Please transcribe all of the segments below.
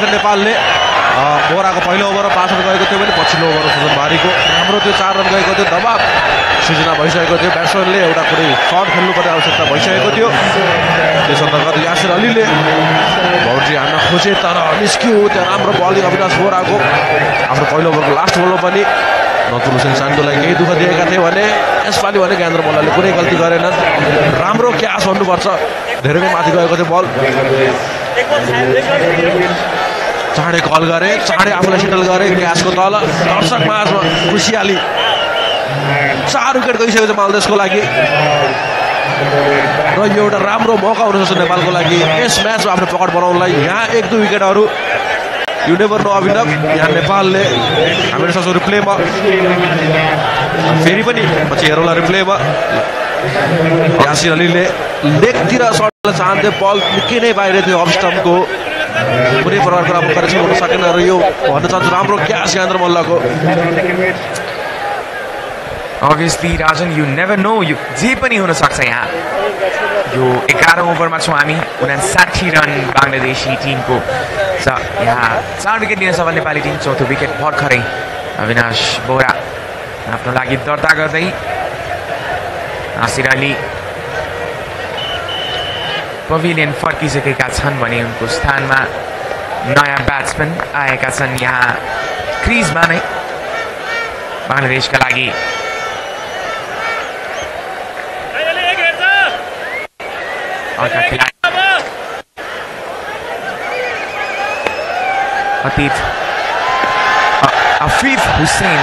थिए नेपालले। बोराको पहिलो ओभर पाँच रन गएको थियो भने पछिल्लो ओभर सुजन भारीको राम्रो त्यो चार रन गएको थियो दबाब सृजना भइसकेको थियो। ब्याट्सम्यानले एउटा कुनै सर्ट खेल्नुपर्ने आवश्यकता भइसकेको थियो। त्यस अन्तर्गत यासिर अलीले बाउन्ड्री हान्न खोजे तर निस्क्यो। त्यहाँ राम्रो बलिङ अविनाश बोराको आफ्नो पहिलो ओभरको लास्ट बलमा पनि नतुल हुसेन सान्डोलाई केही दुःख दिएका थिए भने यसपालि भने ज्ञानेन्द्र मल्लले कुनै गल्ती गरेनन्। राम्रो क्यास भन्नुपर्छ। धेरैको माथि गएको थियो बल। चाँडै कल गरे चाँडै आफूलाई सेटल गरे क्यासको तल दर्शक माझमा खुसियाली। चार विकेट गइसकेको छ मालदेशको लागि। र यो एउटा राम्रो मौका हुनसक्छ नेपालको लागि। यस म्याचमा आफ्नो पकड बनाउनलाई यहाँ एक दुई विकेटहरू यु नेभर नो अभिनव। यहाँ नेपालले हामीले सक्छौँ रिप्लेमा फेरि पनि पछि हेरौँला रिप्लेमा यासिर अलीले लेगतिर सर्टलाई चाहन्थे बल निकै नै बाहिर थियो अफ स्टम्पको कुनै प्रकारको राम्रो करेक्सन हुन सकेन र यो भन्न चाहन्छु राम्रो catch Gyanendra मल्लको। Obviously Rajan you never know यो जे पनि हुनसक्छ यहाँ। यो एघार ओभरमा छौँ हामी उनासाठी रन बङ्गलादेशी टिमको। छ यहाँ चार विकेट लिन सफल नेपाली टिम चौथो विकेट भर्खरै अविनाश बोरा आफ्नो लागि दर्ता गर्दै नासिर अली पभिलियन फर्किसकेका छन् भने उनको स्थानमा नयाँ ब्याट्सम्यान आएका छन् यहाँ क्रिजमा नै बङ्गलादेशका लागि अतीत अफिफ हुसेन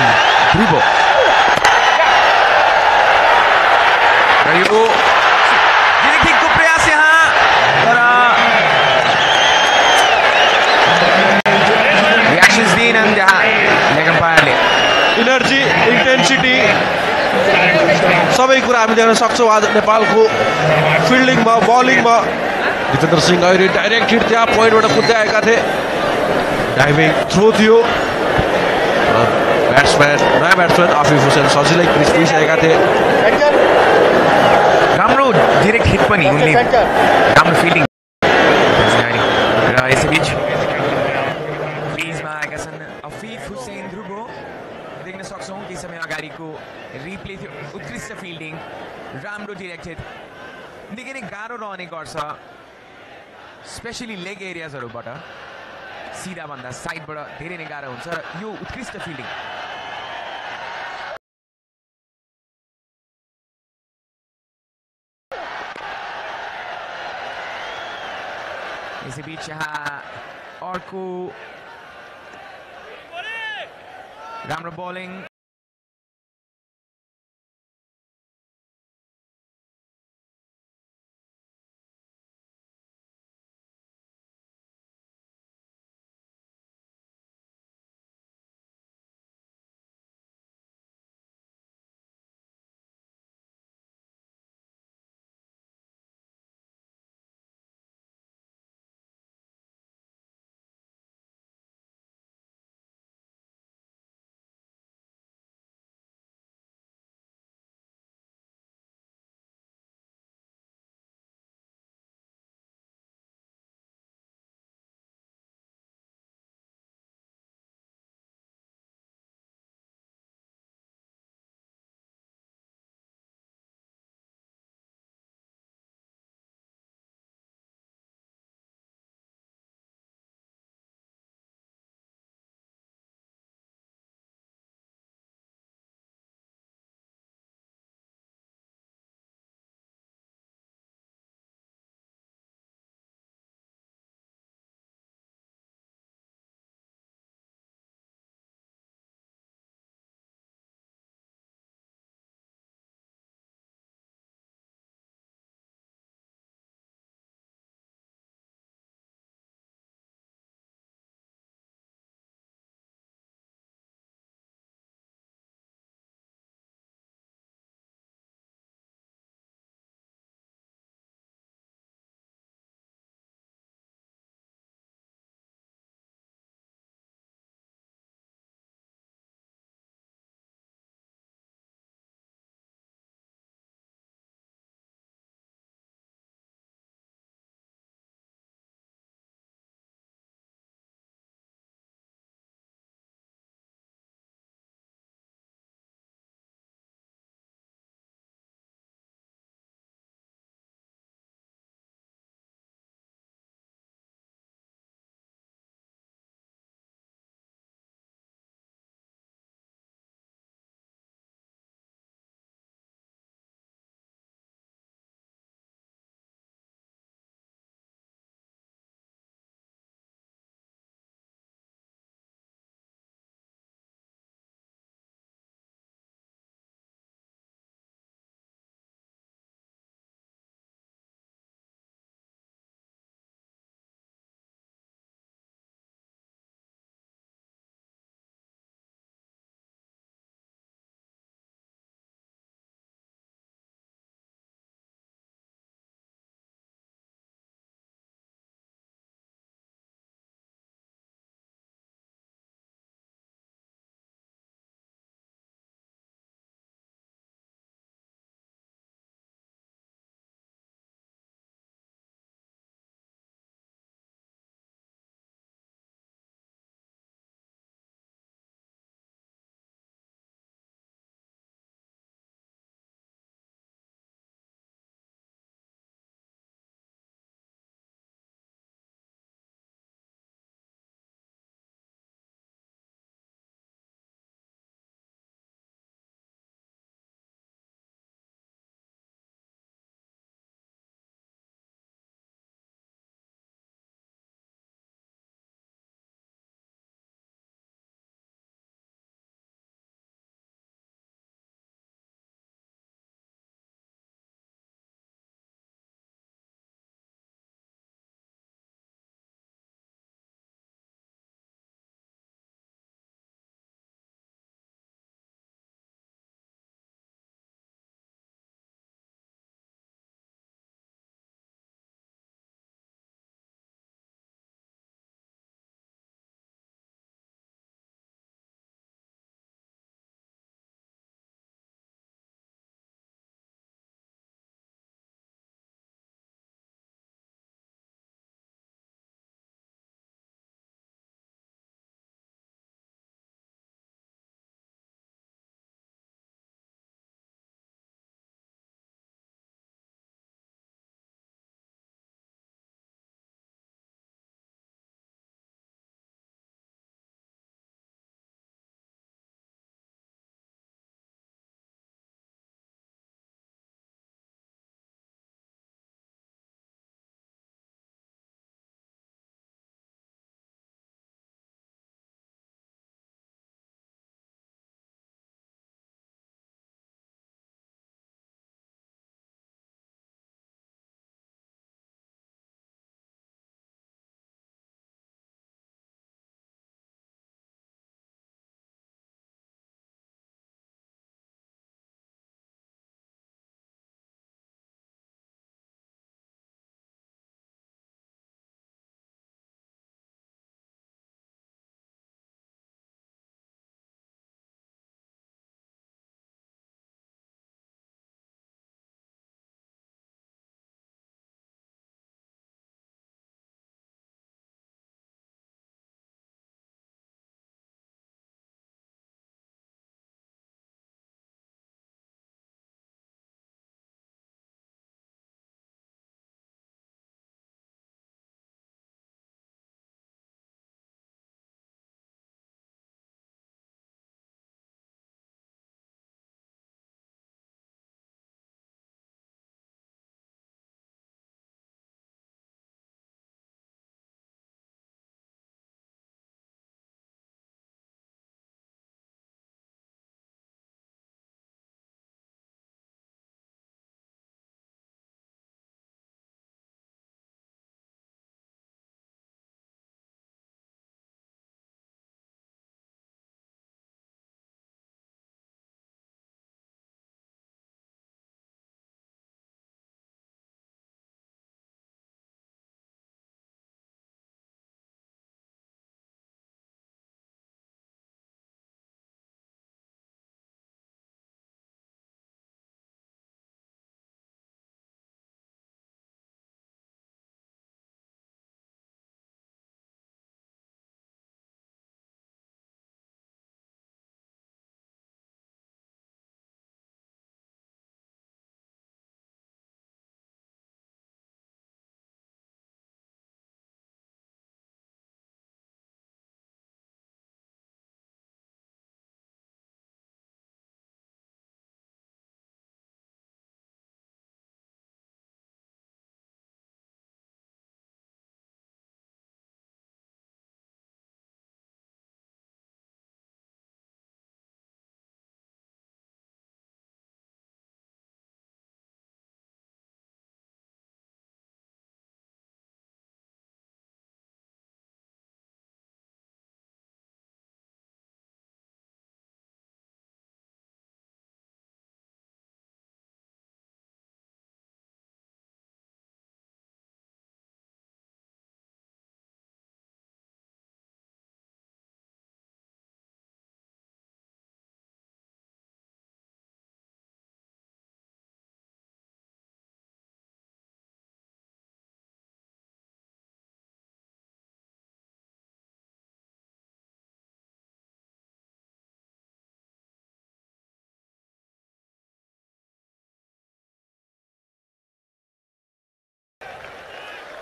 हामी देख्न सक्छौँ आज नेपालको फिल्डिङमा बलिङमा। जितेन्द्र सिंह अहिले डाइरेक्ट हिट त्यहाँ पोइन्टबाट कुद्दै आएका थिए। डाइभिङ थ्रो थियो। ब्याट्सम्यान नयाँ ब्याट्सम्यान आफिफ हुसेन सजिलै क्रिस पुगिसकेका थिए। राम्रो डिरेक्ट हिट पनि उनले। राम्रो फिल्डिङ र यसैबिच क्रिजमा आएका छन् अफिफ हुसेन ध्रुवो देख्न सक्छौँ केही समय अगाडिको रिप्ले थियो उत्कृष्ट फिल्डिङ राम्रो डिरेक्टेड निकै नै गाह्रो रहने गर्छ स्पेसली लेग एरियाजहरूबाट सिधाभन्दा साइडबाट धेरै नै गाह्रो हुन्छ र यो उत्कृष्ट फिल्डिङ यसैबिच यहाँ अर्को राम्रो बलिङ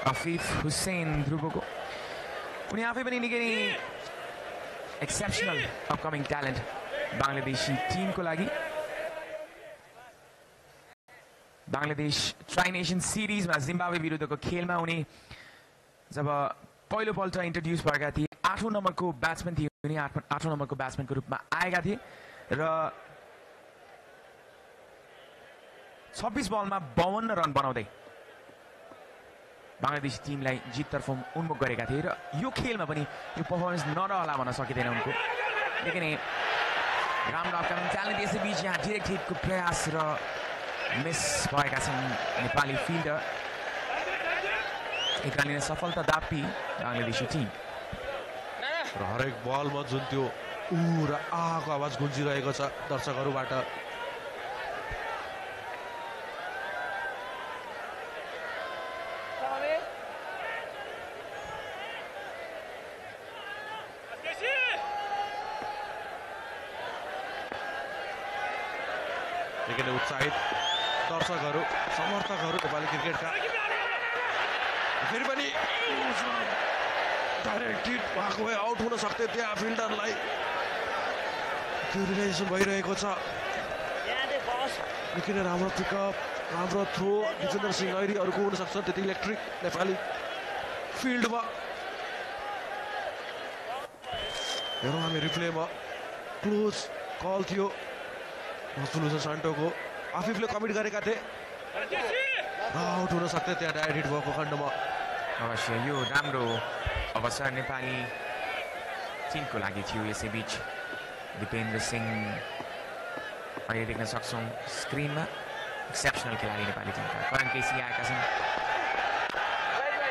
अफिफ हुसेन ध्रुवको उनी आफै पनि निकै एक्सेप्सनल अपकमिङ ट्यालेन्ट बङ्गलादेशी टिमको लागि बङ्गलादेश ट्राई नेसन सिरिजमा जिम्बावे विरुद्धको खेलमा उनी जब पहिलोपल्ट इन्ट्रोड्युस भएका थिए आठौँ नम्बरको ब्याट्सम्यान थिए उनी आठौँ नम्बरको ब्याट्सम्यानको रूपमा आएका थिए र छब्बिस बलमा बावन्न रन बनाउँदै बङ्गलादेशी टिमलाई जिततर्फ उन्मुख गरेका थिए र यो खेलमा पनि यो पर्फर्मेन्स नरहला भन्न सकिँदैन उनको। निकै नै राम्रो अपकमिङ ट्यालेन्ट यसैबिच यहाँ डिरेक्ट हिटको प्रयास र मिस भएका छन् नेपाली फिल्डर एककालीन सफलता दापी बङ्गलादेशी टिम र हरेक बलमा जुन त्यो ऊ र आको आवाज गुन्जिरहेको छ दर्शकहरूबाट निकै नै उत्साहित दर्शकहरू समर्थकहरू नेपाली क्रिकेटका फेरि पनि डाइरेक्ट भएको भए आउट हुन सक्थ्यो त्यहाँ फिल्डरलाई। त्यो रिलाइजेसन भइरहेको छ। निकै नै राम्रो पिकअप राम्रो थ्रो विजेन्द्र सिंह ऐरी अरूको हुनसक्छ त्यति इलेक्ट्रिक नेपाली फिल्डमा। हेरौँ हामी रिप्लेमा। क्लोज कल थियो। सुलुसन सान्टोको। आफिफले कमिट गरेका थिए। आउट हुन सक्थ्यो त्यहाँ डाइरेक्ट भएको खण्डमा। अवश्य यो राम्रो अवसर नेपाली टिमको लागि थियो यसैबिच दिपेन्द्र सिंह अहिले देख्न सक्छौँ स्क्रिनमा एक्सेप्सनल खेलाडी नेपाली टिमका। करण केसी आएका छन्।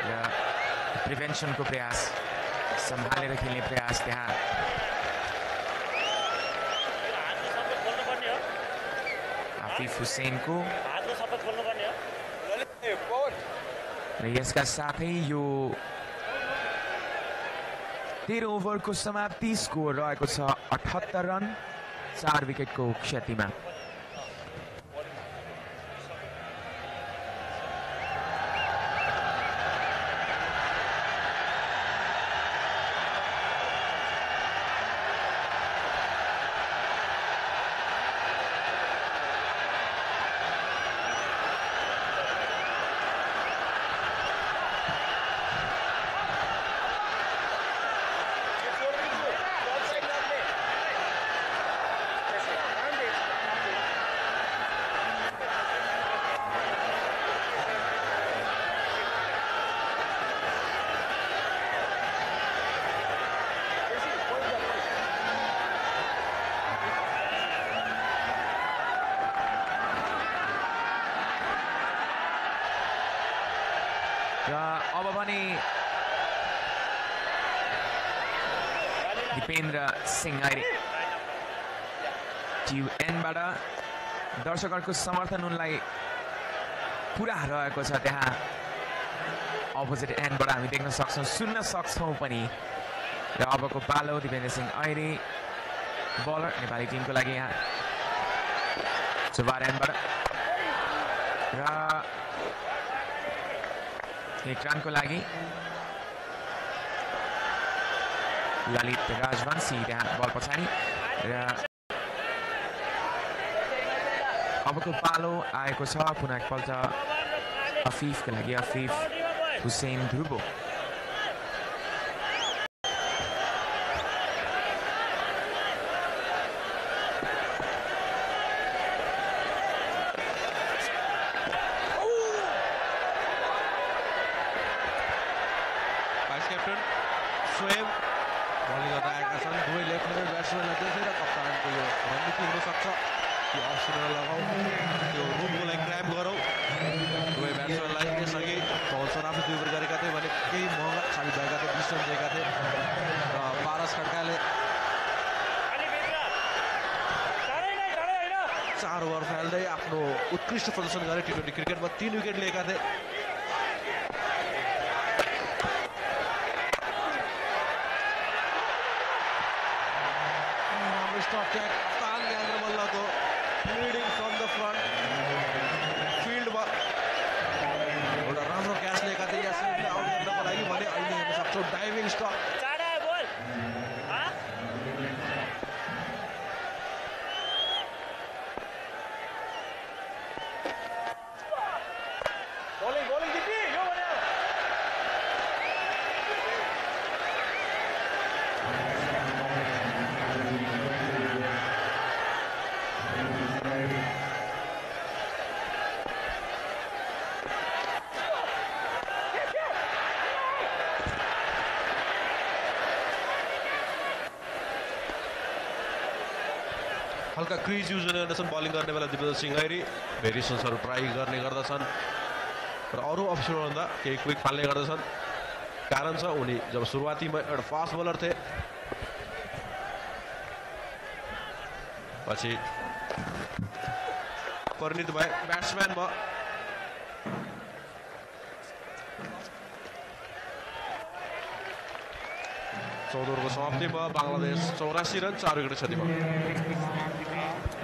र प्रिभेन्सनको प्रयास सम्हालेर खेल्ने प्रयास त्यहाँ। आफिफ हुसेनको र यसका साथै यो तेह्र ओभरको समाप्ति स्कोर रहेको छ अठहत्तर रन चार विकेटको क्षतिमा र अब भने दिपेन्द्र सिंह अहिले टियुएनबाट दर्शकहरूको समर्थन उनलाई पुरा रहेको छ त्यहाँ। अपोजिट एन्डबाट हामी देख्न सक्छौँ सुन्न सक्छौँ पनि। र अबको पालो दिपेन्द्र सिंह अहिले बलर नेपाली टिमको लागि यहाँ। चुबार एन्डबाट र एक लागि। ललित राजवंशी त्यहाँ बल पछाडि र अबको पालो आएको छ पुनः एकपल्ट अफिफको लागि अफिफ हुसेन ध्रुवो भाइस क्याप्टन स्वयं बलिङ गर्न आएका छन् दुवै लेफ्ट ह्यान्डेड ब्याट्सम्यानलाई देखेर कप्तानको यो रणनीति हुनसक्छ त्यो अप्सनलाई लगाऊ त्यो रुमकोलाई क्राइम गरौँ दुवै ब्याट्सम्यानलाई यसअघि पवन सराफले दुई ओभर गरेका थिए भने केही महँगा साबित भएका थिए बिस रन दिएका थिए र पारस खड्काले चार ओभर फाल्दै आफ्नो उत्कृष्ट प्रदर्शन गरे टी ट्वेन्टी क्रिकेटमा तिन विकेट लिएका थिए राम्रो स्टप ट्याक कप्तान ज्ञानेन्द्र मल्लको लिडिङ फ्रम द फ्रन्ट फिल्डमा एउटा राम्रो क्याच लिएका थिए यासिन हल्का क्रिज युज गर्नेछन् बलिङ गर्ने बेला दिपेन्द्र सिंह गैरी भेरिएसन्सहरू ट्राई गर्ने गर्दछन्। र अरू अप्सनभन्दा केही क्विक फाल्ने गर्दछन्। कारण छ उनी जब सुरुवातीमा एउटा फास्ट बलर थिए पछि परिणित भए ब्याट्सम्यानमा चौध ओभरको समाप्तिमा बङ्गलादेश चौरासी रन चार विकेट क्षतिमा होइन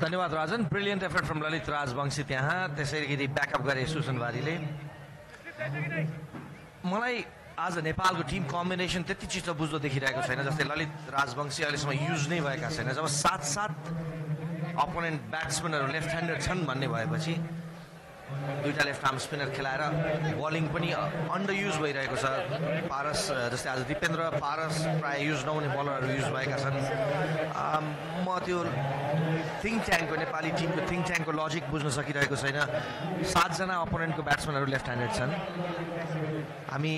धन्यवाद Rajan. Brilliant effort from Lalit Rajbanshi त्यहाँ। त्यसै गरी ब्याकअप गरे सुसनबारीले मलाई आज नेपालको टिम कम्बिनेसन त्यति चिसो बुझ्दो देखिरहेको छैन जस्तै ललित राजवंशी अहिलेसम्म युज नै भएका छैन। जब सात सात अपोनेन्ट ब्याट्सम्यानहरू लेफ्ट ह्यान्डर छन् भन्ने भएपछि दुईवटा लेफ्ट स्पिनर खेलाएर बलिङ पनि अन्डर युज भइरहेको छ। पारस जस्तै आज दिपेन्द्र पारस प्रायः युज नहुने बलरहरू युज भएका छन्। म त्यो थिङ्क ट्याङ्कको नेपाली टिमको थिङ्क ट्याङ्कको लजिक बुझ्न सकिरहेको छैन। सातजना अपोनेन्टको ब्याट्सम्यानहरू लेफ्ट ह्यान्डेड छन्। हामी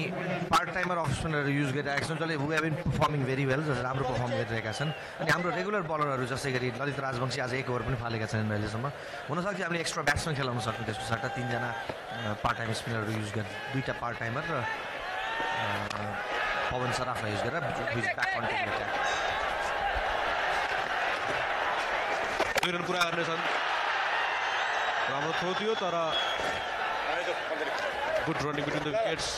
पार्ट टाइमर अफ स्पिनरहरू युज गरिरहेका छौँ जसले we have been performing very well जसले राम्रो पर्फर्म गरिरहेका छन्। अनि हाम्रो रेगुलर बलरहरू जस्तै गरी ललित राजवंशी आज एक ओभर पनि फालेका छैनन् अहिलेसम्म। हुनसक्छ हामीले एक्स्ट्रा ब्याट्सम्यान खेलाउन सक्छौँ त्यसको सट्टा तिनजना पार्ट टाइम स्पिनरहरू युज गरी दुईवटा पार्ट टाइमर र पवन सराफलाई युज गरेर दुई रन पुरा गर्नेछन् राम्रो थ्रो थियो तर good running between the wickets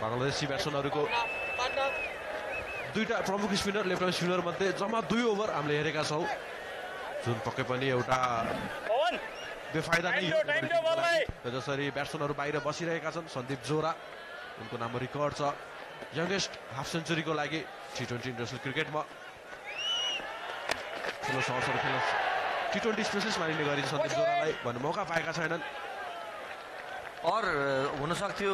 Bangladeshi ब्याट्सम्यानहरूको दुईवटा प्रमुख स्पिनर लेफ्ट आर्म स्पिनर मध्ये जम्मा दुई ओभर हामीले हेरेका छौँ। जुन पक्कै पनि एउटा पवन! बेफाइदा नै। र जसरी ब्याट्सम्यानहरू बाहिर बसिरहेका छन् सन्दीप जोरा उनको नाममा रेकर्ड छ। यङ्गेस्ट हाफ सेन्चुरीको लागि टी ट्वेन्टी इन्टरनेसनल क्रिकेटमा ठुलो सर्सहरू खेल्न टी ट्वेन्टी स्पेसलिस्ट मानिने गरिन्छ सन्दीप जोरालाई भन्ने मौका पाएका छैनन्। और हुनसक्थ्यो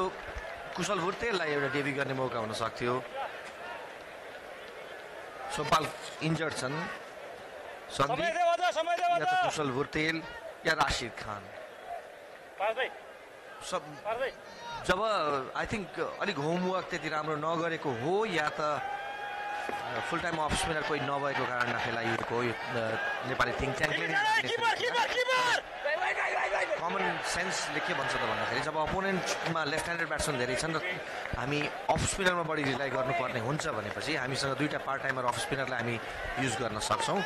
कुशल भुर्तेललाई एउटा डेब्यू गर्ने मौका हुन सक्थ्यो सोपाल इन्जर्ड छन्। सन्दीप कुशल भुर्तेल या राशिद खान? सब जब आई थिङ्क अलिक होमवर्क त्यति राम्रो नगरेको हो या त फुल टाइम अफ स्पिनर कोही नभएको कारण नखेलाइएको यो नेपाली थिङ्क ट्याङ्कले कमन सेन्सले के भन्छ त भन्दाखेरि जब अपोनेन्टमा लेफ्ट ह्यान्डेड ब्याट्सम्यान धेरै छन् र हामी अफ स्पिनरमा बढी रिलाइ गर्नुपर्ने हुन्छ भनेपछि हामीसँग दुईवटा पार्ट टाइमर अफ स्पिनरलाई हामी युज गर्न सक्छौँ।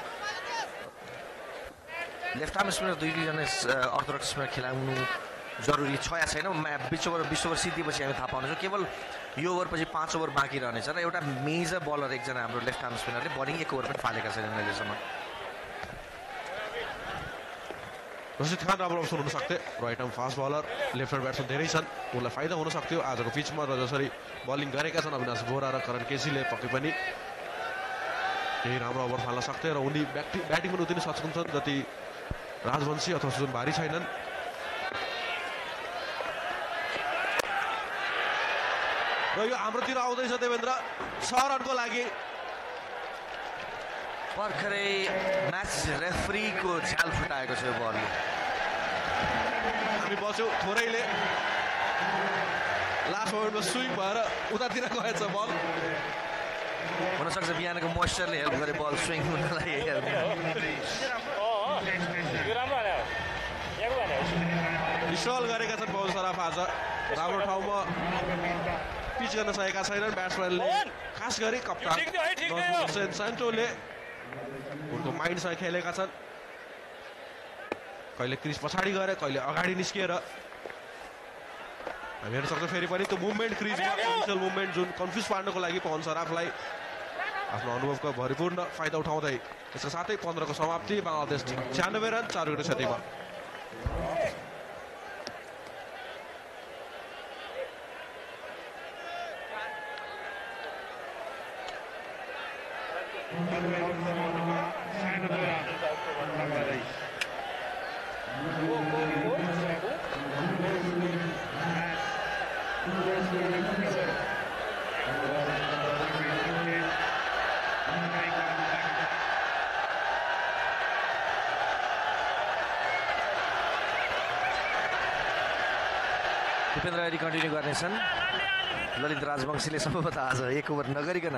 लेफ्ट आर्म स्पिनर दुई दुईजना अर्थोडक्स स्पिनर खेलाउनु जरुरी छ या छैन बिस ओभर बिस ओभर सिद्धिपछि हामी थाहा पाउनेछौँ केवल यो ओभरपछि पाँच ओभर बाँकी रहनेछ र एउटा मेजर बलर एकजना हाम्रो लेफ्ट आर्म स्पिनरले बलिङ एक ओभर पनि फालेका छैनन् अहिलेसम्म रसिद खान राम्रो अप्सन हुन सक्थे right arm fast bowler left hand batsman धेरै छन् उनलाई फाइदा हुन सक्थ्यो आजको पिचमा र जसरी बलिङ गरेका छन् अविनाश बोरा र करण केसीले पक्कै पनि केही राम्रो ओभर फाल्न सक्थे र उनी ब्याटिङ पनि उति नै सक्षम छन् जति राजवंशी अथवा सुजन भारी छैनन्। र यो हाम्रोतिर आउँदैछ देवेन्द्र। छ रनको लागि। भर्खरै म्याच रेफ्रीको झ्याल फुटाएको छ यो बलले हामी बस्यौँ थोरैले। लास्ट मोमेन्टमा स्विङ भएर उतातिर गएछ बल। हुनसक्छ बिहानको मोइस्चरले हेल्प गरे बल स्विङ हुनलाई यो राम्रो हाने हो यहाँको हाने हो स्ट्रल गरेका छन् पवन सराफ आज। राम्रो ठाउँमा पिच गर्न सकेका छैनन् ब्याट्सम्यानले! खास गरी कप्तान हुसेन सान्टोले उनको माइन्डसँग खेलेका छन्। कहिले क्रिज पछाडि गएर कहिले अगाडि निस्किएर। हामी हेर्न सक्छौँ फेरि पनि त्यो मुभमेन्ट! इनिसियल मुभमेन्ट जुन कन्फ्युज पार्नको लागि पवन सराफलाई आफ्नो अनुभवको भरिपूर्ण फाइदा उठाउँदै यसका साथै पन्ध्रको समाप्ति बङ्गलादेश छ्यानब्बे रन चार विकेट क्षतिमा गर्नेछन् ललित राजवंशीले सम्भवतः आज एक ओभर नगरिकन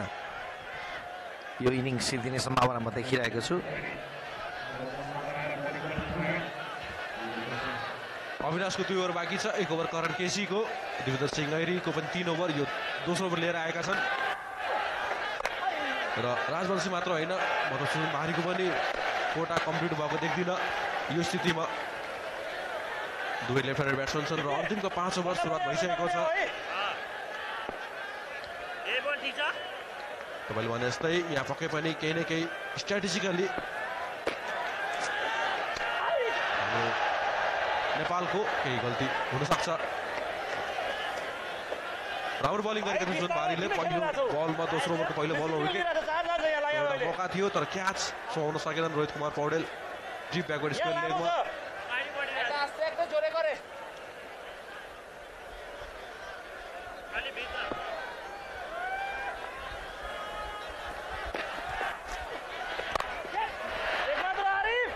यो इनिङ्स जितिने सम्भावना म देखिरहेको छु। अविनाशको दुई ओभर बाँकी छ। एक ओभर करण केसीको दिवेन्द्र सिंह ऐरीको पनि तिन ओभर यो दोस्रो ओभर लिएर आएका छन्। र राजवंशी मात्र होइन मधुसूदन भारीको पनि कोटा कम्प्लिट भएको देख्दिनँ। यो स्थितिमा दुवै लेफ्ट ह्यान्डेड ब्याट्सम्यान छन् र अन्तिमको पाँच ओभर सुरुवात भइसकेको छ। तपाईँले भने जस्तै यहाँ पक्कै पनि केही न केही स्ट्राटेजिकली नेपालको केही गल्ती हुनसक्छ। राम्रो बलिङ गरेका थिए जुन भारीले पहिलो बलमा दोस्रो ओभरको पहिलो बलमा विकेट एउटा मौका थियो तर क्याच सुहाउन सकेनन् Rohit Kumar Paudel. Deep backward square लेगमा अलि भित्र एकमात्र आरिफ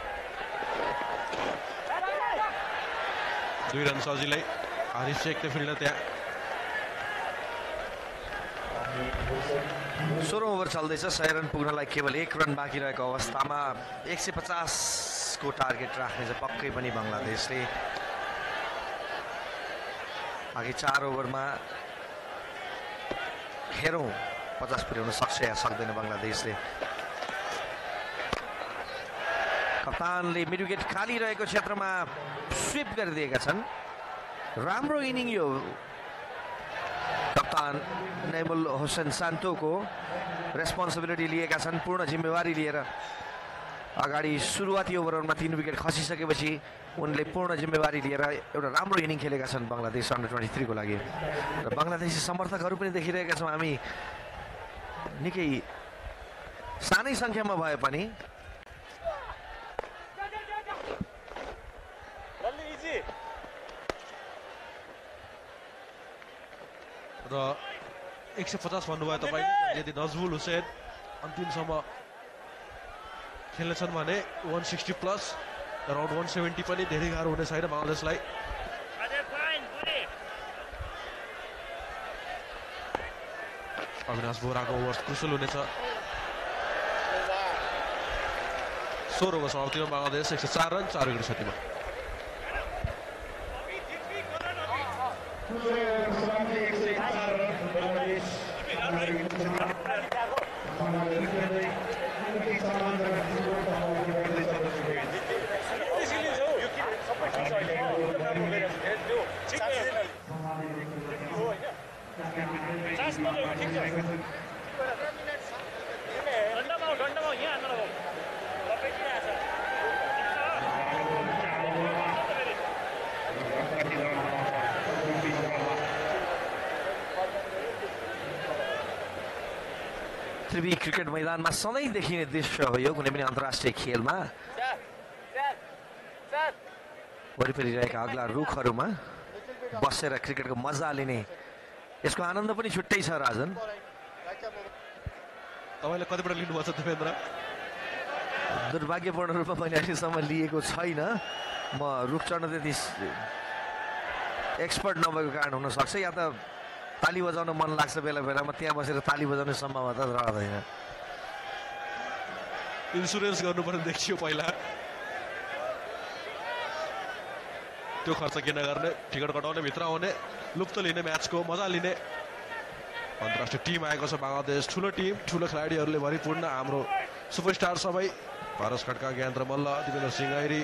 सजिलै शेख त्यो फिल्डर त्यहाँ सोह्र ओभर चल्दैछ सय रन पुग्नलाई केवल एक रन बाँकी रहेको अवस्थामा एक सय पचासको टार्गेट राख्ने चाहिँ पक्कै पनि बङ्गलादेशले अघि चार ओभरमा हेरौँ पचास पुर्याउन सक्छ या सक्दैन बङ्गलादेशले कप्तानले मिड खाली रहेको क्षेत्रमा स्विप गरिदिएका छन् राम्रो इनिङ यो कप्तान नेमुल होसेन सान्टोको रेस्पोन्सिबिलिटी लिएका छन् पूर्ण जिम्मेवारी लिएर अगाडि सुरुवाती ओभरहरूमा तिन विकेट खसिसकेपछि उनले पूर्ण जिम्मेवारी लिएर एउटा राम्रो इनिङ खेलेका छन् बङ्गलादेश अन्डर ट्वेन्टी थ्रीको लागि र बङ्गलादेशी समर्थकहरू पनि देखिरहेका छौँ हामी निकै सानै सङ्ख्यामा भए पनि र एक सय पचास भन्नुभयो तपाईँले यदि नजमुल हुसेन अन्तिमसम्म खेल्नेछन् भने one sixty plus around one seventy पनि धेरै गाह्रो हुने छैन बङ्गलादेशलाई। अविनाश बोराको ओभर क्रुसल हुनेछ। सोह्र ओभर समाप्तिमा बङ्गलादेश एक सय चार रन चार विकेट क्षतिमा। भइरहेको छ त्यो ठिक हो होइन चान्स मात्रै ठिक छ डन्डामा आऊ डन्डामा आऊ यहाँ नलगाऊ सबै किन आएको छ त्रिवी क्रिकेट मैदानमा सधैँ देखिने दृश्य हो यो कुनै पनि अन्तर्राष्ट्रिय खेलमा वरिपरि रहेका अग्ला रुखहरूमा बसेर क्रिकेटको मजा लिने यसको आनन्द पनि छुट्टै छ राजन तपाईँले कतिपल्ट लिनुभएको छ देवेन्द्र दुर्भाग्यपूर्ण रूपमा मैले अहिलेसम्म लिएको छैन म रुख चढ्न त्यति एक्सपर्ट नभएको कारण हुनसक्छ या त ताली बजाउन मन लाग्छ बेला बेलामा त्यहाँ बसेर ताली बजाउने सम्भावना त रहँदैन। इन्सुरेन्स गर्नुपर्ने देखियो पहिला। त्यो खर्च किन गर्ने? टिकट कटाउने भित्र आउने लुप्त लिने म्याचको मजा लिने। अन्तर्राष्ट्रिय टिम आएको छ बङ्गलादेश ठुलो टिम ठुलो खेलाडीहरूले भरिपूर्ण हाम्रो सुपरस्टार सबै। पारस खड्का ज्ञान्द्र मल्ल दिपेन्द्र सिंह ऐरी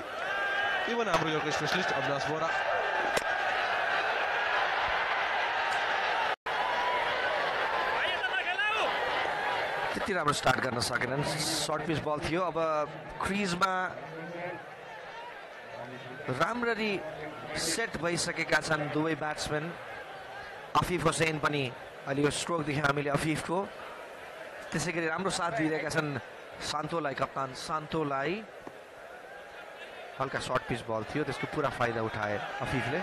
इभन हाम्रो यो स्पेसलिस्ट अविनाश बोरा। त्यति राम्रो स्टार्ट गर्न सकेनन्। सर्ट पिच बल थियो। अब क्रिजमा राम्ररी सेट भइसकेका छन् दुवै ब्याट्सम्यान अफिफ हुसैन पनि अहिले यो स्ट्रोक देख्यौँ हामीले अफिफको। त्यसै गरी राम्रो साथ दिइरहेका छन् सान्तोलाई कप्तान सान्तोलाई। हल्का सर्ट पिच बल थियो। त्यसको पुरा फाइदा उठाए अफिफले।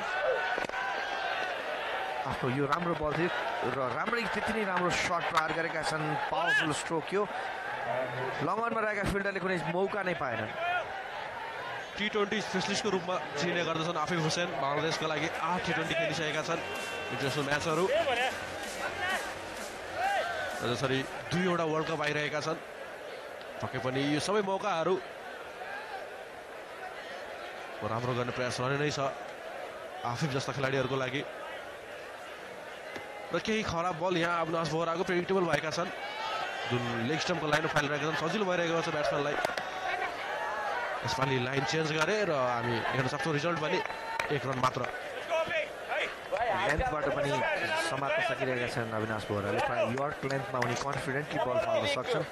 आफ्नो यो राम्रो बल थियो र राम्रै त्यति नै राम्रो सर्ट प्रहार गरेका छन् पावरफुल स्ट्रोक यो। लङनमा रहेका फिल्डरले कुनै मौका नै पाएनन् टी ट्वेन्टी स्पेसलिस्टको रूपमा चिने गर्दछन् आफिफ हुसेन बङ्गलादेशको लागि आठ टी ट्वेन्टी खेलिसकेका छन्। इन्टरनेसनल म्याचहरू जसरी दुईवटा वर्ल्ड कप आइरहेका छन् पक्कै पनि यो सबै मौकाहरू। राम्रो गर्ने प्रयास रहने नै छ आफिफ जस्ता खेलाडीहरूको लागि। र केही खराब बल यहाँ अविनाश बोहराको प्रेडिक्टेबल भएका छन्। जुन लेग स्टम्पको लाइनमा फालिरहेका छन् सजिलो भइरहेको छ ब्याट्सम्यानलाई यसपालि लाइन चेन्ज गरे र हामी हेर्न सक्छौँ रिजल्ट पनि एक रन मात्र। लेन्थबाट पनि समात्न सकिरहेका छन् अविनाश बोहराले यर्क लेन्थमा उनी कन्फिडेन्टली बल फाल्न सक्छन्।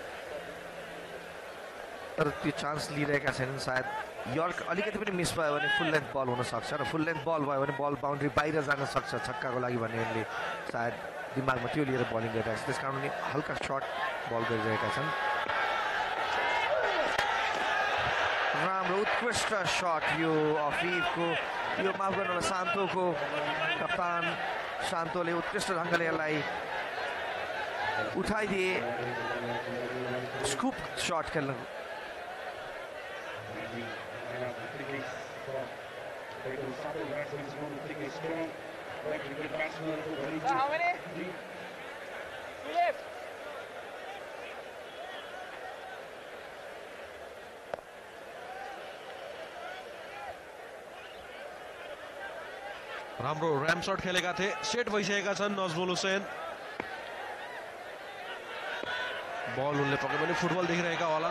तर त्यो चान्स लिइरहेका छैनन् सायद यर्क अलिकति पनि मिस भयो भने फुल लेन्थ बल हुनसक्छ र फुल लेन्थ बल भयो भने बल बााउन्ड्री बाहिर जान सक्छ छक्काको लागि भन्ने उनले सायद दिमागमा त्यो लिएर बलिङ गरिरहेका छन् त्यस कारण हल्का सर्ट बल गरिरहेका छन्। राम्रो उत्कृष्ट सट यो अफिफको यो माफ गर्नु होला शान्तोको कप्तान शान्तोले उत्कृष्ट ढङ्गले यसलाई उठाइदिए। स्कुप सट खेल्न। How many? Two left. राम्रो ऱ्याम सर्ट खेलेका थिए सेट भइसकेका छन् नजमुल हुसेन बल उनले पक्कै पनि फुटबल देखिरहेका होला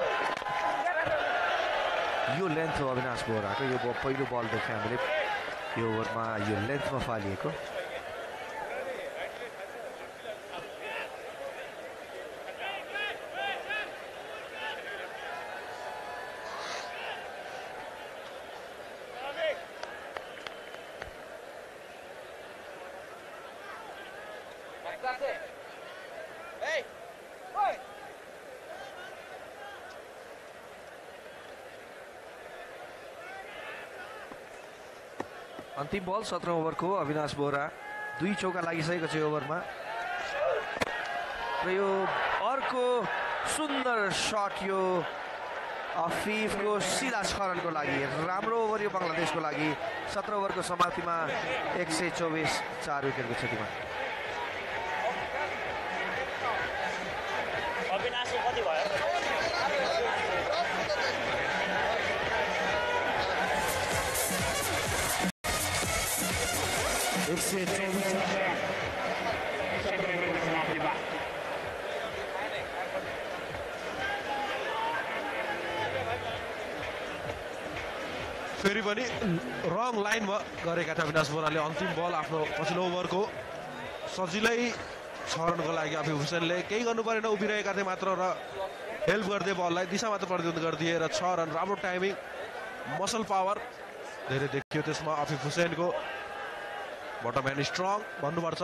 यो लेन्थ हो अविनाश बोहराको यो पहिलो बल देख्यौँ हामीले यो ओभरमा यो लेन्थमा फालिएको। अन्तिम बल सत्र ओभरको अविनाश बोहरा दुई चौका लागिसकेको छ यो ओभरमा। र यो अर्को सुन्दर सट यो अफिफको सिधा छरनको लागि राम्रो ओभर यो बङ्गलादेशको लागि सत्र ओभरको समाप्तिमा एक सय चौबिस चार विकेटको क्षतिमा। फेरि पनि रङ लाइनमा गरेका थिए अविनाश बोराले अन्तिम बल आफ्नो पछिल्लो ओभरको सजिलै छ रनको लागि अफिफ हुसेनले केही गर्नु परेन उभिरहेका थिए मात्र र हेल्प गरिदिए बललाई दिशा मात्र परिवर्तन गरिदिए र छ रन राम्रो टाइमिङ मसल पावर धेरै देखियो त्यसमा अफिफ हुसेनको बटम ह्यान्ड स्ट्रङ भन्नुपर्छ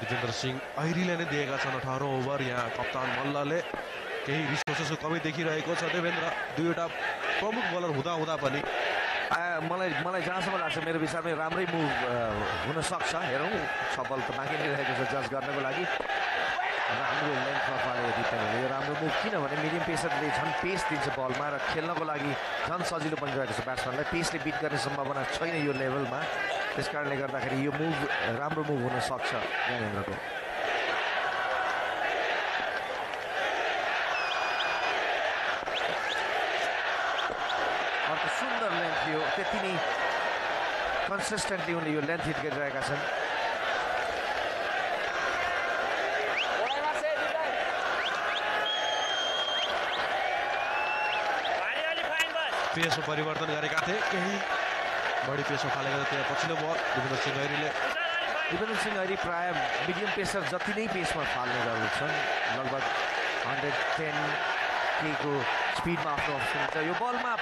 विजेन्द्र सिंह ऐरीले नै दिएका छन् अठारौँ ओभर यहाँ कप्तान मल्लले केही रिसोर्सेसको कमी देखिरहेको छ देवेन्द्र दुईवटा प्रमुख बलर हुँदा हुँदा पनि मलाई मलाई जहाँसम्म लाग्छ मेरो विचारमा राम्रै मुभ हुनसक्छ। हेरौँ बल त बाँकी नै रहेको छ जज गर्नको लागि। राम्रो लेन्थमा पारेको दिपाले यो राम्रो मुभ किनभने मिडियम पेसरले झन् पेस दिन्छ बलमा र खेल्नको लागि झन् सजिलो बनिरहेको छ ब्याट्सम्यानलाई पेसले बिट गर्ने सम्भावना छैन यो लेभलमा त्यस कारणले गर्दाखेरि यो मुभ राम्रो मुभ हुनसक्छ ज्ञानेन्द्रको अर्को सुन्दर लेन्थ थियो त्यति नै कन्सिस्टेन्टली उनले यो लेन्थ हिट गरिरहेका छन् ओडाइमा से दुईटा भारी अलि फाइन बस पेसमा परिवर्तन गरेका थिए केही बढी पेसमा फालेका थिए पछिल्लो बल देवेन्द्र सिंह फाइन दिपेन्द्र सिंह अहिले प्राय मिडियम पेसर जति नै पेसमा फाल्ने गर्दछन्। लगभग हन्ड्रेड टेन केको स्पिडमा आफ्नो अप्सन हुन्छ। यो बलमा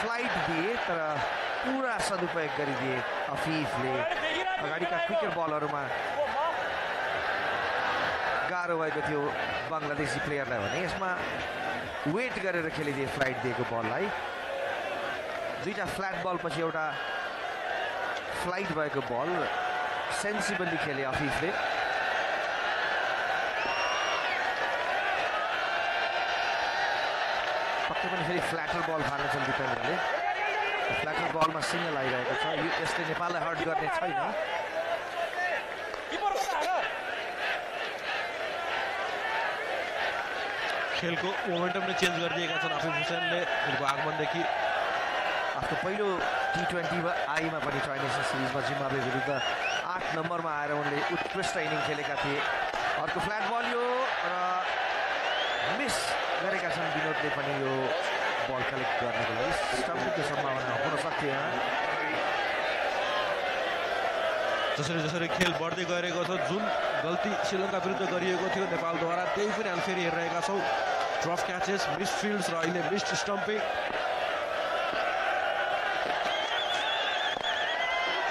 फ्लाइट दिए तर पुरा सदुपयोग गरिदिए अफिफले अगाडिका क्रिकेट बलहरूमा गाह्रो भएको थियो बङ्गलादेशी प्लेयरलाई भने यसमा वेट गरेर खेलिदिए फ्लाइट दिएको बललाई दुईवटा फ्ल्याट बल पछि एउटा फ्लाइट भएको बल सेन्सिबली खेले अफिसले पक्कै पनि फेरि फ्ल्याटर बल फार्नेछन् डिफेन्डरले। फ्ल्याटर बलमा सिङ्गल आइरहेको छ। यो यसले नेपाललाई हर्ट गर्ने छैन। खेलको मोमेन्टम नै चेन्ज गरिदिएका छन् आफिफ हुसेनले। उनको आगमनदेखि आफ्नो पहिलो टी ट्वेन्टी आईमा पनि ट्राई नेसन सिरिजमा। जिम्बावे विरुद्ध आठ नम्बरमा आएर उनले उत्कृष्ट इनिङ खेलेका थिए। अर्को फ्ल्याट बल यो र मिस गरेका छन् विनोदले पनि यो बल कलेक्ट गर्नको लागि स्टम्पको सम्भावना हुन सक्थ्यो यहाँ जसरी जसरी खेल बढ्दै गइरहेको छ जुन गल्ती श्रीलङ्का विरुद्ध गरिएको थियो नेपालद्वारा त्यही पनि हामी फेरि हेरिरहेका छौँ। ड्रफ क्याचेस मिस फिल्ड्स र अहिले मिस्ड स्टम्पिङ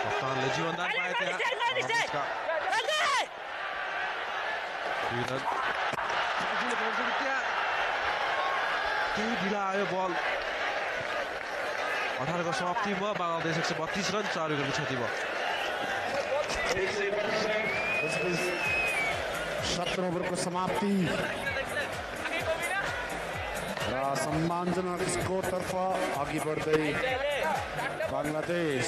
कप्तानले जीवनदान पाए त्यहाँ त्यसका दुई रन ठुलो boundary त्यहाँ केही ढिला आयो बल। अठारको समाप्तिमा बङ्गलादेश एक सय बत्तिस रन चार विकेटको क्षति भयो। सत्र ओभरको समाप्ति। र सम्मानजनक स्कोरतर्फ अघि बढ्दै बङ्गलादेश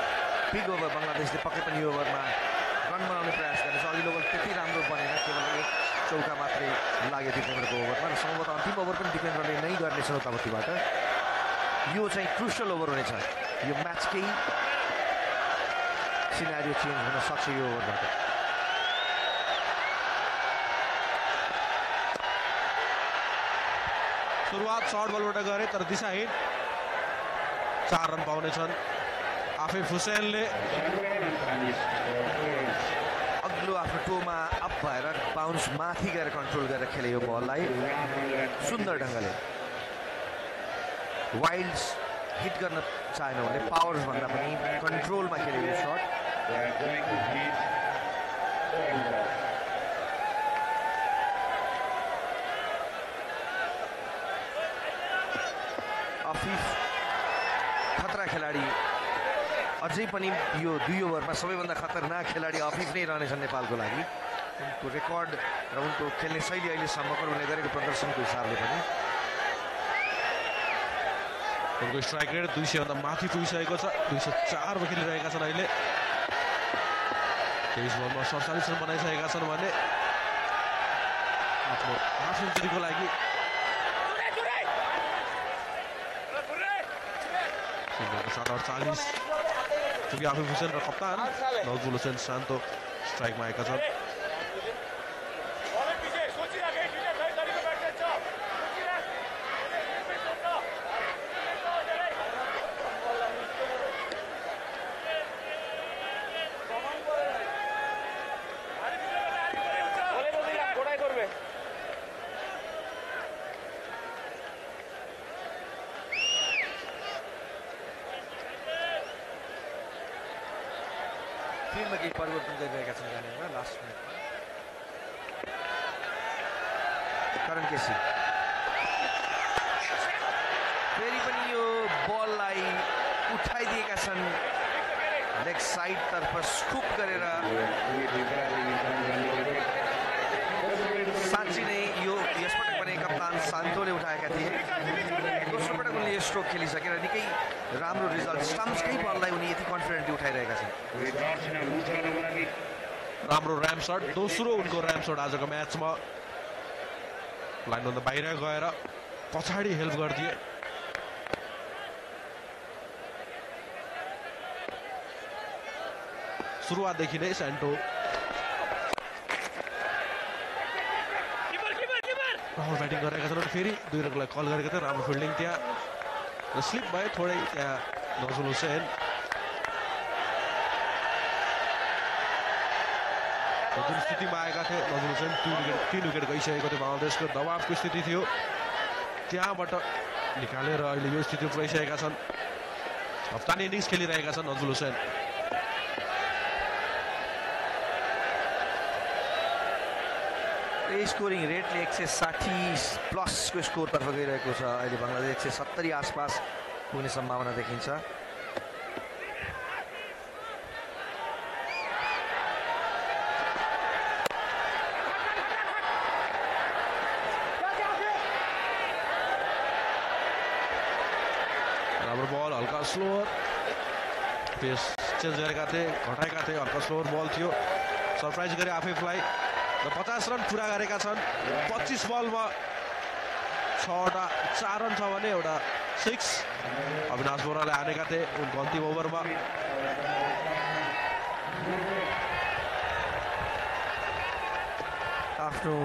बिग ओभर बङ्गलादेशले पक्कै पनि यो ओभरमा रन बनाउने प्रयास गर्नेछ अघिल्लो ओभर त्यति राम्रो बनेन केवल एक चौका मात्रै लाग्यो डिफेन्डरको ओभरमा र सम्भवतः अन्तिम ओभर पनि डिफेन्डरले नै गर्नेछ उतापट्टिबाट यो चाहिँ क्रुसल ओभर हुनेछ यो म्याचकै सिनारियो चेन्ज हुन सक्छ यो ओभरबाट सुरुवात सर्ट बलबाट गरे तर दिशाहीन चार रन पाउनेछन् आफिफ हुसेनले अग्लो आफ्नो टोमा अप भएर बााउन्स माथि गएर कन्ट्रोल गरेर खेले यो बललाई सुन्दर ढङ्गले वाइल्ड्स हिट गर्न चाहेन भने पावर्स भन्दा पनि कन्ट्रोलमा खेले यो अझै पनि यो दुई ओभरमा सबैभन्दा खतरनाक खेलाडी अफिफ नै रहनेछन् नेपालको लागि उनको रेकर्ड र उनको खेल्ने शैली अहिलेसम्मको उनले गरेको प्रदर्शनको हिसाबले पनि उनको स्ट्राइक रेट दुई सयभन्दा माथि पुगिसकेको छ दुई सय चारमा खेलिरहेका छन् अहिले तेइस बलमा सडचालिस रन बनाइसकेका छन् भने आफ्नो हाफ सेन्चुरीको लागि सात अडचालिस चुकी आफू हुसेन र कप्तान नजबुल हुसेन शान्तो स्ट्राइकमा आएका छन् सोचिराखे राम्रो ऱ्याम दोस्रो उनको ऱ्याम आजको म्याचमा। लाइनभन्दा बाहिर गएर पछाडि हेल्प गरिदिए। सुरुवातदेखि नै सेन्टो राम्रो ब्याटिङ गरेका छन् फेरि दुई रनको कल गरेको थिए राम्रो फिल्डिङ त्यहाँ। स्लिप भयो थोरै त्यहाँ नजुल हुसेन। स्थितिमा आएका थिए नजुल हुसेन तिन विकेट तिन विकेट गइसकेको थियो बङ्गलादेशको दबावको स्थिति थियो त्यहाँबाट निकालेर अहिले यो स्थिति पुऱ्याइसकेका छन् हप्तानी इनिङ्स खेलिरहेका छन् नजुल हुसेन स्कोरिङ रेटले एक सय साठी प्लसको स्कोरतर्फ गइरहेको छ। अहिले बङ्गलादेश एक सय सत्तरी आसपास पुग्ने सम्भावना देखिन्छ राम्रो बल हल्का स्लोवर पेस चेन्ज गरेका थिए घटाएका थिए हल्का स्लोवर बल थियो। सरप्राइज गरे आफै फ्लाइ र पचास रन पुरा गरेका छन्। पच्चिस बलमा छवटा चार रन छ भने एउटा सिक्स अविनाश बोराले हानेका थिए उनको अन्तिम ओभरमा। आफ्नो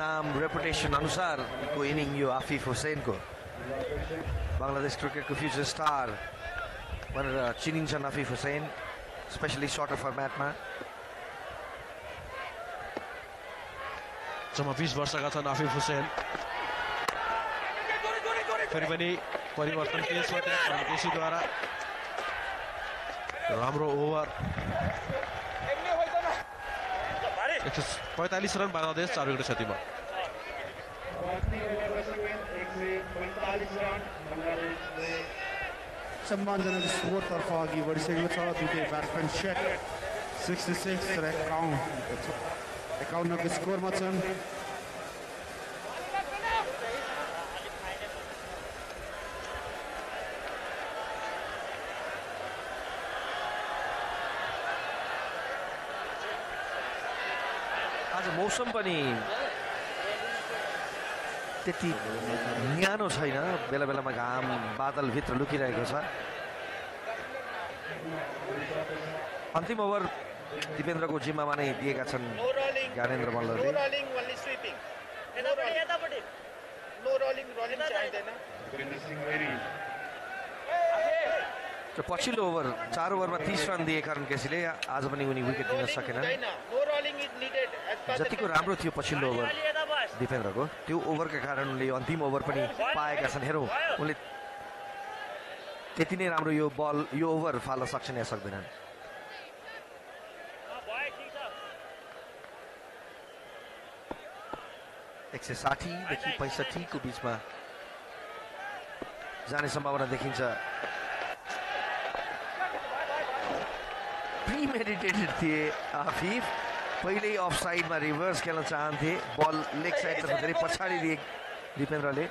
नाम रेपुटेसन अनुसारको इनिङ यो आफिफ हुसैनको। बङ्गलादेश क्रिकेटको फ्युचर स्टार भनेर चिनिन्छन् आफिफ हुसैन स्पेसली सर्टर फर्मेटमा जम्मा बिस वर्षका छन् आफिफ हुसेन फेरि पनि परिवर्तन केसीद्वारा राम्रो ओभर भारी एक सय पैँतालिस रन बङ्गलादेश चार विकेट क्षतिमा एक से पैंतालीस रन बांग्लादेश सम्मानजनक स्कोरतर्फ अघि बढिसकेको छ। दुइटै ब्याट्सम्यान सेट सिक्सटी सिक्स र एकाउन्न। एकाउन्नको स्कोरमा छन्। आज मौसम पनि त्यति न्यानो छैन। बेला बेलामा घाम बादलभित्र लुकिरहेको छ। अन्तिम ओभर दिपेन्द्रको जिम्मामा नै दिएका छन् ज्ञानेन्द्र मल्लले वीरेंद्र सिंह र पछिल्लो ओभर चार ओभरमा तिस रन दिए कारण केसीले आज पनि उनी विकेट दिन सकेनन्। छैन नो रोलिङ इज निडेड जतिको राम्रो थियो पछिल्लो ओभर दिपेन्द्रको त्यो ओभरका कारण उनले अन्तिम ओभर पनि पाएका छन्। हेरौँ उनले त्यति नै राम्रो यो बल यो ओभर फाल्न सक्छन् या सक्दैनन्। एक सय साठीदेखि पैँसठीको बिचमा जाने सम्भावना देखिन्छ। प्रिमेडिटेटेड थिए आफिफ। पहिल्यै अफ साइडमा रिभर्स खेल्न चाहन्थे। बल लेग साइडतर्फ धेरै पछाडि दिए दिपेन्द्रले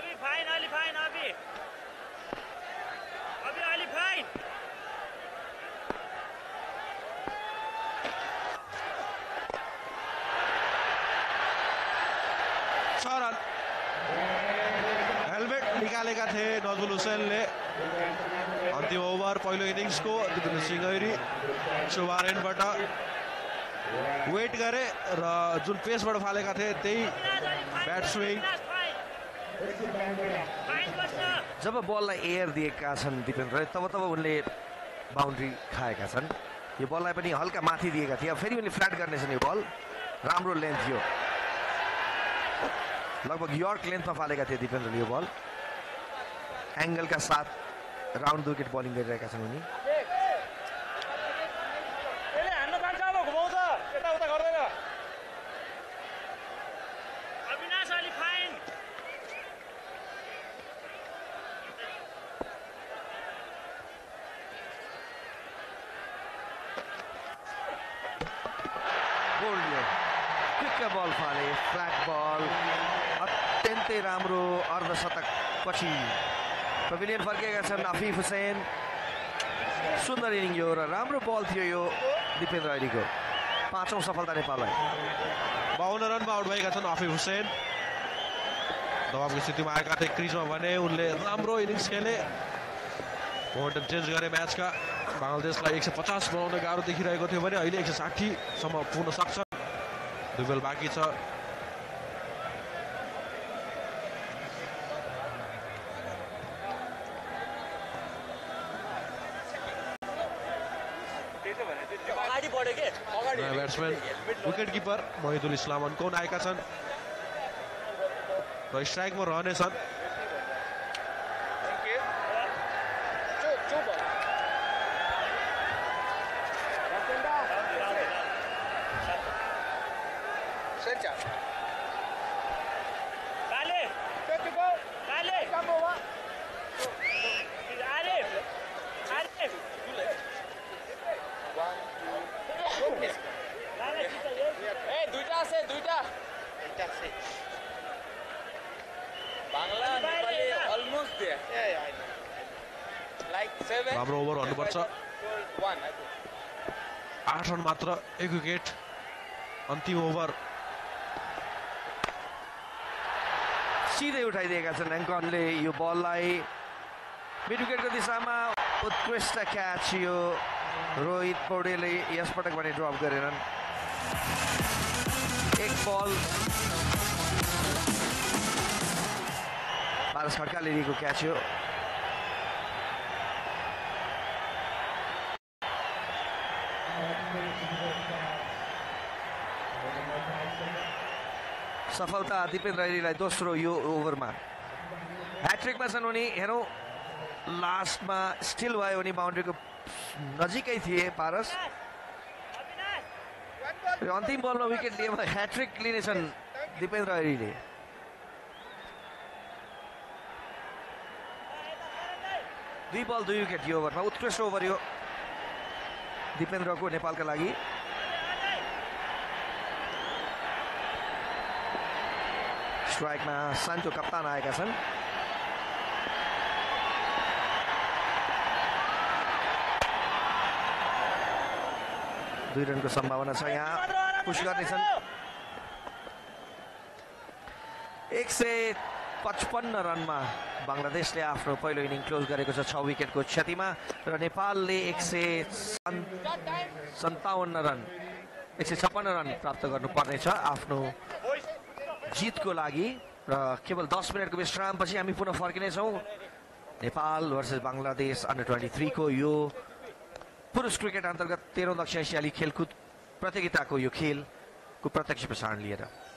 अभी फाइन अलि फाइन अभी अभी अलि फाइन छ रन हेलमेट निकालेका थिए नजुल हुसेनले अन्तिम ओभर पहिलो इनिङ्सको दिपेन्द्र सिंह ऐरी शुभारेनबाट वेट गरे र जुन पेसबाट फालेका थिए त्यही ब्याट स्विङ। जब बललाई एयर दिएका छन् दिपेन्द्रले तब तब उनले बााउन्ड्री खाएका छन्। यो बललाई पनि हल्का माथि दिएका थिए। अब फेरि उनले फ्ल्याट गर्नेछन् यो बल। राम्रो लेन्थ थियो। लगभग यर्क लेन्थमा फालेका थिए दिपेन्द्रले यो बल। एङ्गलका साथ राउन्ड विकेट बलिङ गरिरहेका छन् उनी। बल फाले फ्ल्याट बल। अत्यन्तै राम्रो अर्धशतक पछि पभिलियन फर्किएका छन् आफिफ हुसेन। सुन्दर इनिङ यो र राम्रो बल थियो यो दिपेन्द्र ऐरीको। पाँचौँ सफलता नेपाललाई। बाहन्न रनमा आउट भएका छन् आफिफ हुसेन। दबावको स्थितिमा आएका थिए क्रिजमा भने उनले राम्रो इनिङ्स खेले। मोमेन्टम चेन्ज गरे म्याचका। बङ्गलादेशलाई एक सय पचास बनाउन गाह्रो देखिरहेको थियो भने अहिले एक सय साठीसम्म पुग्न सक्छ। दुई बेल बाँकी छ। नयाँ batsman wicket keeper Mahidul Islam अन्काउन आएका छन् र स्ट्राइकमा रहनेछन् एक विकेट अन्तिम ओभर सिधै उठाइदिएका छन् एङ्कनले यो बललाई। मिड विकेटको दिशामा उत्कृष्ट क्याच यो रोहित पौडेलले यसपटक भने ड्रप गरेनन्। एक बल पारस खड्काले लिएको क्याच हो। सफलता दिपेन्द्र ऐरीलाई दोस्रो यो ओभरमा। ह्याट्रिकमा छन् उनी हेरौँ लास्टमा स्टिल भयो भने बााउन्ड्रीको नजिकै थिए पारस। अन्तिम बलमा विकेट लिएमा ह्याट्रिक लिनेछन् दिपेन्द्र ऐरीले दुई बल दुई विकेट यो ओभरमा। उत्कृष्ट ओभर यो। दिपेन्द्रको नेपालका लागि। स्ट्राइकमा सान्चो कप्तान आएका छन्। दुई रनको सम्भावना छ यहाँ। पुस गर्नेछन्। एक सय पचपन्न रनमा बङ्गलादेशले आफ्नो पहिलो इनिङ क्लोज गरेको छ छ विकेटको क्षतिमा र नेपालले एक सय सन् सन्ताउन्न रन एक सय छप्पन्न रन प्राप्त गर्नुपर्नेछ आफ्नो जितको लागि र केवल दस मिनटको विश्रामपछि हामी पुनः फर्किनेछौँ। Nepal versus Bangladesh under twenty थ्रीको यो पुरुष क्रिकेट अन्तर्गत तेह्रौँ दक्षिण एसियाली खेलकुद प्रतियोगिताको यो खेलको प्रत्यक्ष प्रसारण लिएर।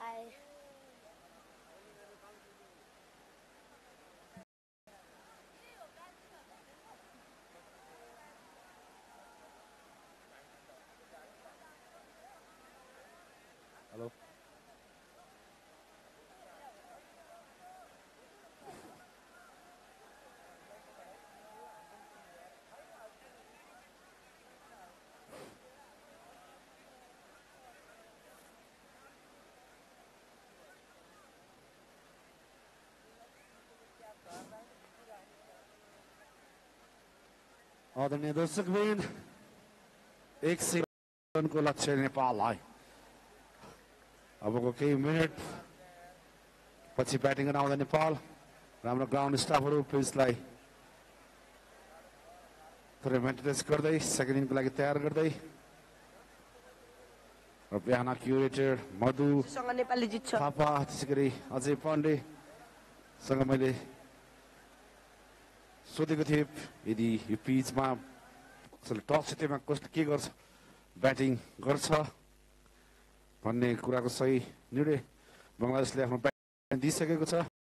I आदरणीय दर्शकबिन एक रनको लक्ष्य नेपाललाई अबको केही मिनट पछि ब्याटिङ गर्न आउँदा नेपाल राम्रो ग्राउन्ड स्टाफहरू पिचलाई थोरै मेन्टेनेन्स गर्दै सेकेन्ड इनिङको लागि तयार गर्दै र बिहान क्युरेटर मधु सँग नेपाली जित्छ थापा त्यसै गरी अजय पाण्डेसँग मैले सोधेको थिएँ यदि यो पिचमा कसैले टस जितेमा कसले के गर्छ ब्याटिङ गर्छ भन्ने कुराको सही निर्णय बङ्गलादेशले आफ्नो ब्याटिङ दिइसकेको छ।